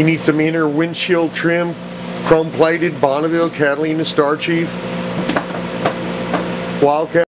You need some inner windshield trim, chrome plated, Bonneville, Catalina Star Chief, Wildcat.